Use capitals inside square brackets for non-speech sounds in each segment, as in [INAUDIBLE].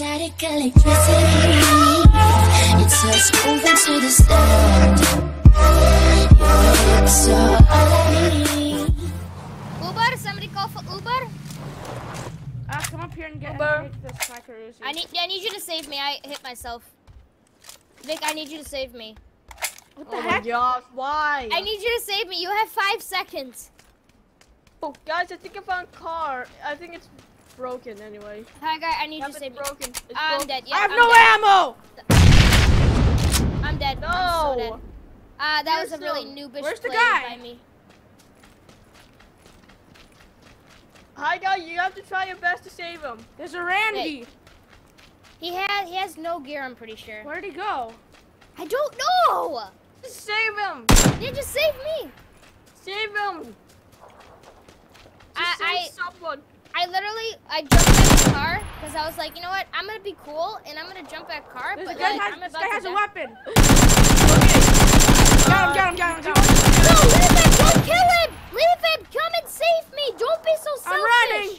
Static electricity. It's us moving to the sound. Your lips are all I need. Uber, somebody call for Uber. Ah, come up here and get Uber. and take the. I need, I need you to save me. I hit myself. Vic, I need you to save me. What the Oh my heck? gosh, why? I need you to save me. You have five seconds. Oh, guys, I think I found a car. I think it's broken anyway. Hi, guy. I need Yep, you to it's save me. broken. It's I'm broken. dead. Yeah, I have I'm no dead. ammo. I'm dead. No. I'm so dead. Uh, that You're was a really so- noobish Where's the play guy? by me. Hi, guys. You have to try your best to save him. There's a Randy. He has, he has no gear. I'm pretty sure. Where'd he go? I don't know. Just save him. Yeah, just save me. Save him. I, Just I, save someone. I literally, I jumped out of the car because I was like, you know what? I'm gonna be cool and I'm gonna jump that car. This but guy like, has, I'm this guy has a die. weapon. Got him, got him, got him, got him. No, leave him! Don't kill him! Leave him! Come and save me! Don't be so selfish! I'm running.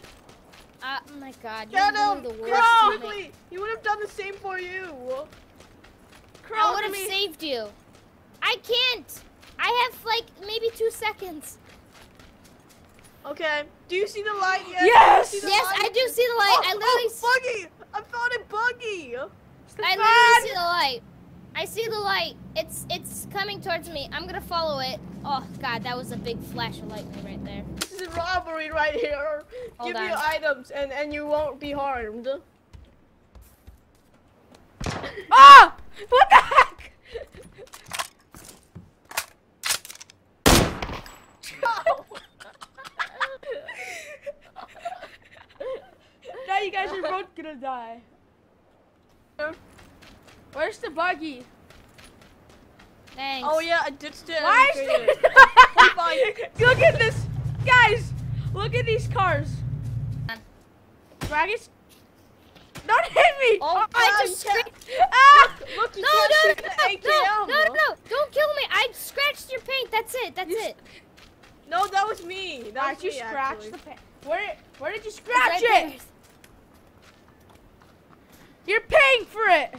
Uh, oh my god, Get you're him. really the worst. Chris, quickly. He would have done the same for you. I Crawl would have saved you. I can't. I have like maybe two seconds. Okay. Do you see the light yet? Yes! Do you see the Yes, light? I do see the light. Oh, I literally, oh, buggy! I found a buggy! I literally see the light. I see the light. It's it's coming towards me. I'm gonna follow it. Oh god, that was a big flash of lightning right there. This is a robbery right here. Hold Give me on. your items and, and you won't be harmed. Ah! What the heck? [LAUGHS] now you guys are both gonna die. Where's the buggy? Thanks. oh yeah, I ditched it. and Why is it? it. Look at this, guys. Look at these cars. Swaggies, don't hit me. Oh, I just you [LAUGHS] can't- ah! Look, you No, can't no, no, no, AKM. no, no, no! Don't kill me! I scratched your paint. That's it. That's You it. No, that was me. That was you me, scratch actually. the paint? Where, where did you scratch right it? there. You're paying for it.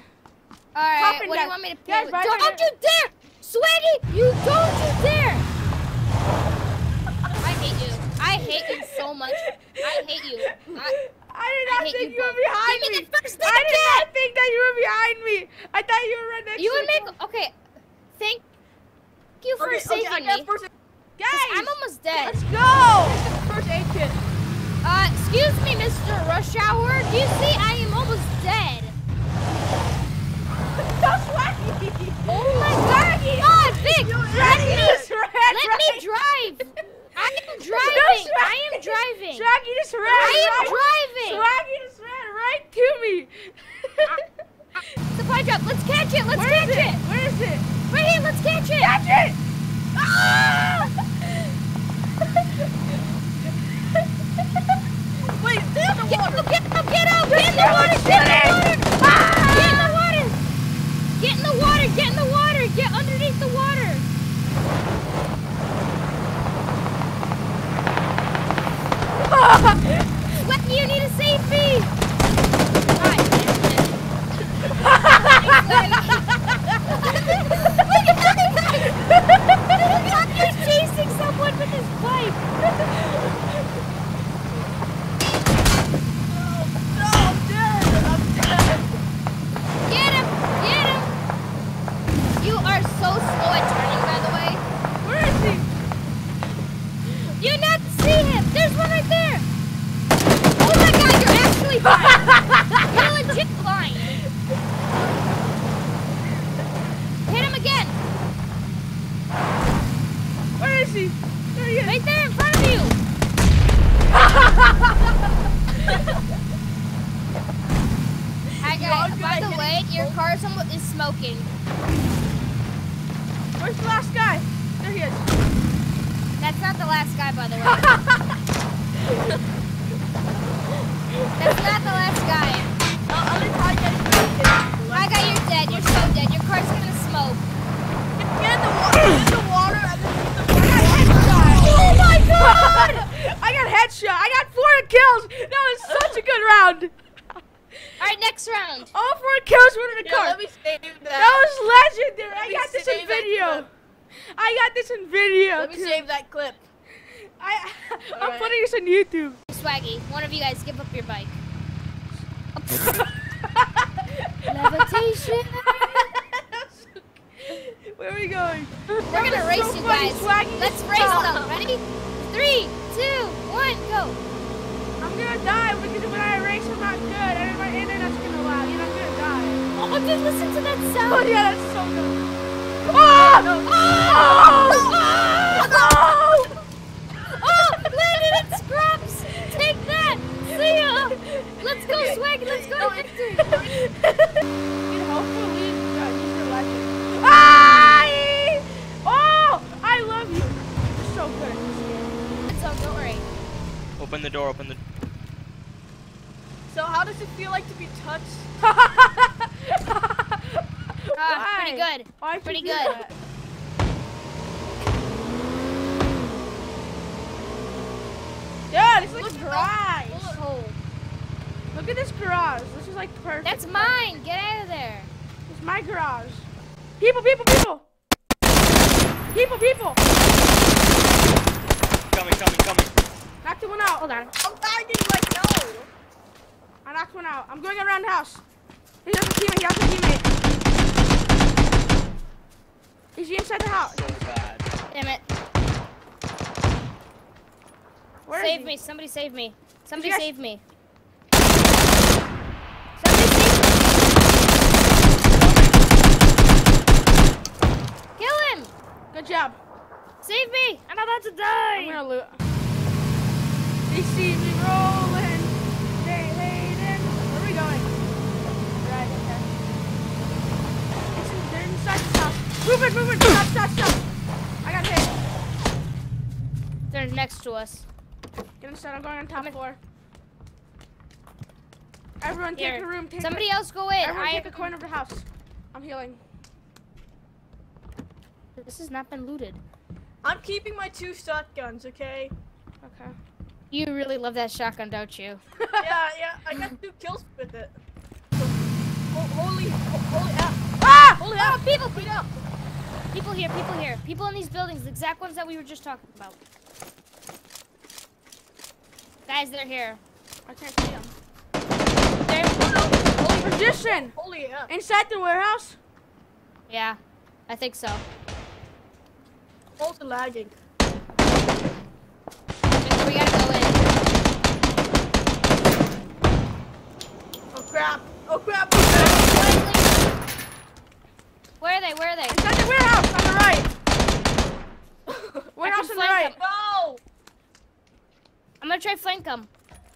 All right. Popping What do you want me to pay Guys, right Don't there. you dare, Swaggy! You don't you dare! I hate you. I hate you so much. I hate you. I, I did I not hate think you you, were both. behind Give me me. the first thing I did again. not think that you were behind me. I thought you were right next you to would me. make okay. Thank you for Okay, saving okay, I me. got first, Guys, I'm almost dead. let's go. first aid kit. Uh, excuse me, Mr. Rush Hour. Do you see I am So. Oh my god! God, Vic, let me let me drive. [LAUGHS] I am No, driving. I am driving. Just ran. I am right. driving. Swaggy just ran right to me. Supply drop. Let's catch it. Let's Where catch is it. it? Where is it? Right here. Let's catch it. Catch it. Ah! Wait, stay in the Get, water. get, get, get out. Get in the water. Get in the water. Get in the water. Get in the water. Get in the water. Get underneath the water. What? You need to save me. God damn it. Look at that. He's chasing someone with his bike. No, I'm dead. I'm dead. Get him! Get him! You are so slow at turning, by the way. Where is he? You not see him! There's one right there! Oh my god, you're actually blind! you're legit blind! Hit him again! Where is he? There he is. Right there in front of you! [LAUGHS] Hi guys, by the way, your car is is smoking. Where's the last guy? There he is. That's not the last guy, by the way. [LAUGHS] That's not the last guy. I'm gonna try getting first aid kit. My guy, you're dead. You're so dead. Your car's gonna smoke. Get in the water. Get in the water. I got headshot. Oh my god! I got headshot. I got four kills. That was such a good round. All right, next next round. All four kills were in the Yeah, car. let me save that. That was legendary. I got this in save that video. Clip. I got this in video. Let me too. save that clip. [LAUGHS] I, [LAUGHS] I'm Alright. putting this on YouTube. Swaggy, one of you guys give up your bike. Levitation. [LAUGHS] Where are we going? We're gonna race you guys. Let's race them. Ready? Three, two, one, go. I'm gonna die because when I race, I'm not good, and my internet's gonna lag, and I'm gonna die. Oh, dude, listen to that sound. Oh sound. yeah, that's so good. Let's go, Swaggy. Let's go to victory. Dude, hopefully, uh, he's your legend. Aye! Oh! I love you. You're so good at this game. So don't worry. Open the door, open the So how does it feel like to be touched? [LAUGHS] Ah, pretty good. Why'd you Pretty good. that? Yeah, this looks garage. Oh, Look at this garage. This is like perfect. that's mine. Get out of there. It's my garage. People, people, people. People, people. coming, coming, coming. Knocked one out. Hold on. I'm lagging like no. I knocked one out. I'm going around the house. He has a teammate. He has a teammate. Is he inside the house? So bad. Damn it. Where is Save he? me. Somebody save me. Somebody guys- save me. Somebody save me. Kill him. Good job. Save me. I'm about to I'm die. gonna loot. They see me rolling. They hating. Where are we going? Right, okay. It's in, they're inside the house. Move it, move it. Stop, stop, stop. I got hit. They're next to us. Get inside. I'm going on top floor. Everyone take Here. a room. Take Somebody a, else go in. Everyone I. take a corner of the house. I'm healing. This has not been looted. I'm keeping my two shotguns, okay? Okay. You really love that shotgun, don't you? [LAUGHS] yeah, yeah. I got two kills with it. Ho- holy, ho- holy app. Ah! Holy Oh, people, people, people here, people here, people in these buildings, the exact ones that we were just talking about. Guys, they're here. I can't see them. They're, Holy, Position! holy app. Inside the warehouse? yeah, I think so. Also lagging. Victor, we gotta go in. Oh crap. Oh crap. Oh crap. Where are they? Where are they? Inside the warehouse on the right. warehouse on the flank right. them. No. I'm gonna try flank them.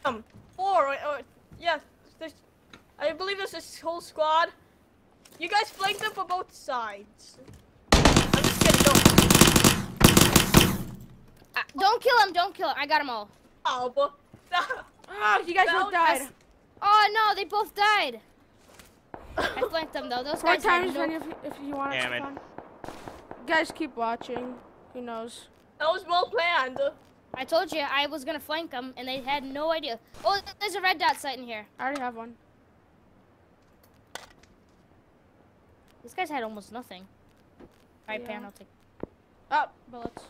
Um, four. Or, or, yeah. There's, I believe there's this whole squad. You guys flank them for both sides. I'm just kidding. Don't. Uh, don't kill them. Don't kill them. I got them all. Oh, but. [LAUGHS] Oh, you guys both was- died. Oh no, they both died. I flanked them though. Those Four guys had times no- when if, if you want Damn it. on. Guys, keep watching. Who knows? that was well planned. I told you I was gonna flank them, and they had no idea. Oh, there's a red dot sight in here. I already have one. These guys had almost nothing. Alright, Yeah. Pan, I'll take. Oh, bullets.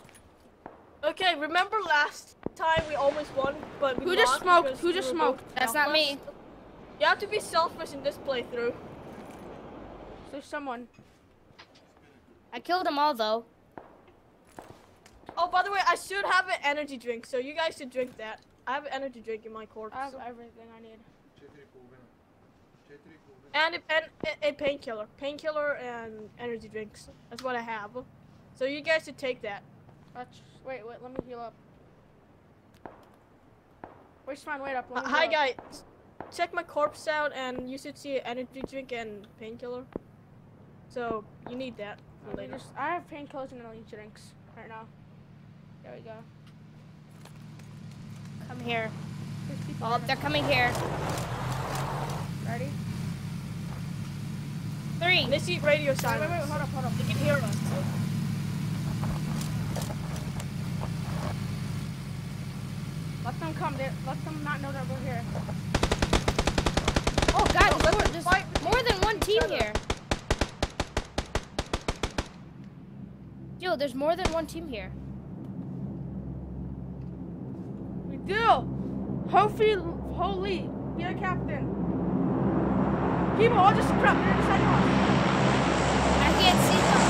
Okay, remember last time we almost won, but we Who just smoked? Who just smoked? both That's not me. You have to be selfish in this playthrough. There's someone. I killed them all though. Oh, by the way, I should have an energy drink, so you guys should drink that. I have an energy drink in my corpse. I have everything I need. And a, and a, painkiller. Painkiller and energy drinks. That's what I have. So you guys should take that. Wait, wait, let me heal up. Wait, Swan, wait up. Uh, hi guys. Check my corpse out and you should see an energy drink and painkiller. So you need that for Let later. just- I have painkillers and energy drinks right now. There we go. Come here. Oh, they're coming here. Ready? Three. See radio Wait, silence. wait, wait, hold up, hold up. They can hear us. Let them come. They, let them not know that we're here. Oh Guys, No, oh, there's more, there's fight more than one team here. Yo, there's more than one team here. We do. Holy, holy, be a captain. People all just crap. They're inside the house. I can't see them.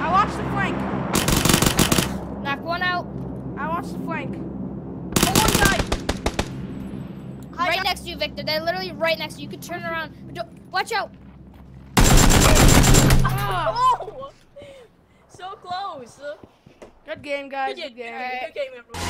I watched the flank. Knock one out. I watched the flank. Oh, one guy. Hi, right next to you, Victor. They're literally right next to you. You can turn around. Watch out. Ah, [LAUGHS] Oh, so close. good game, guys. Good game. good game, everyone.